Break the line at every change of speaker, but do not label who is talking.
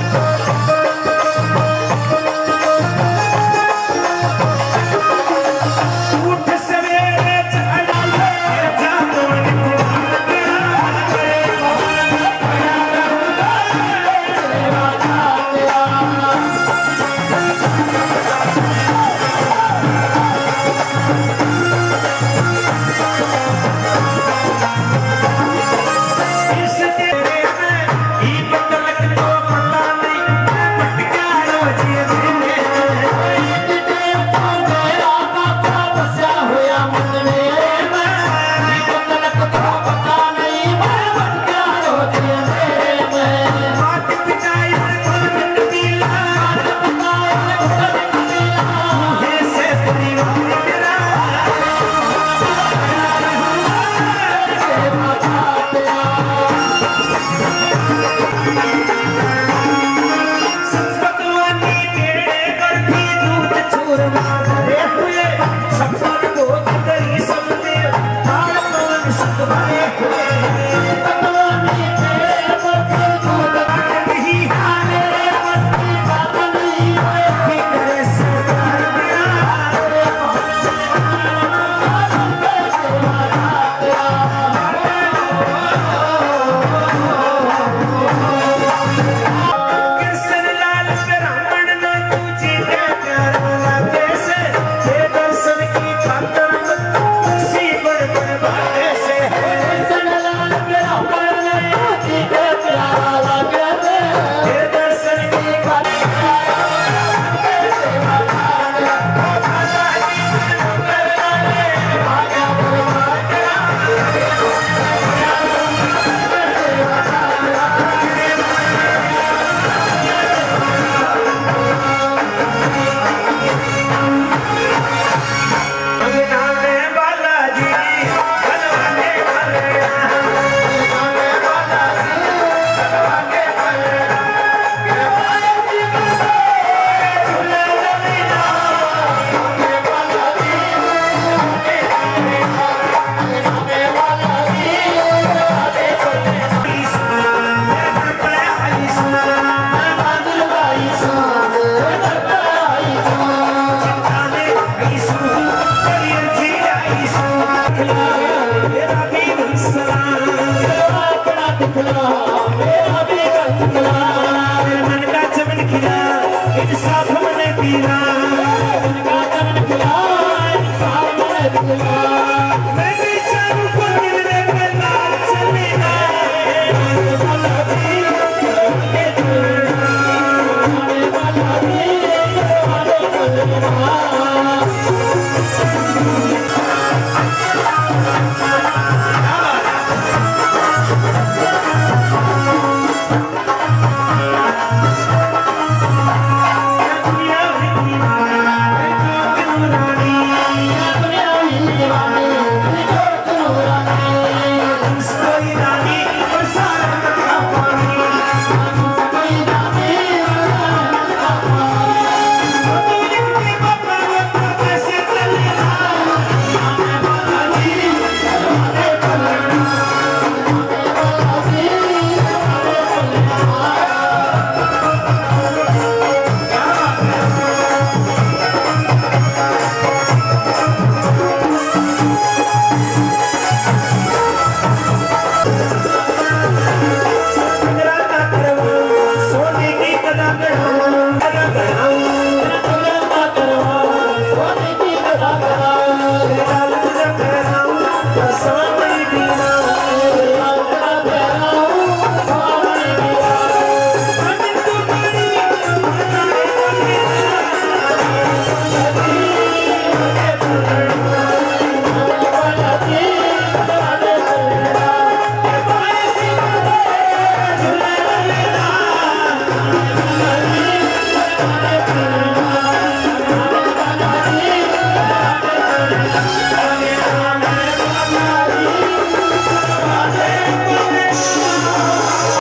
Música
मन
I'm sorry.